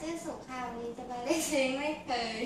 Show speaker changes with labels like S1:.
S1: ชื่อสุขาวนี้จะไปได้จริงไม่เคย